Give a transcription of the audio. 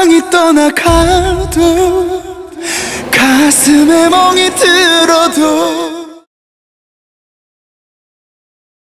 사랑이 떠나가도 가슴에 멍이 들어도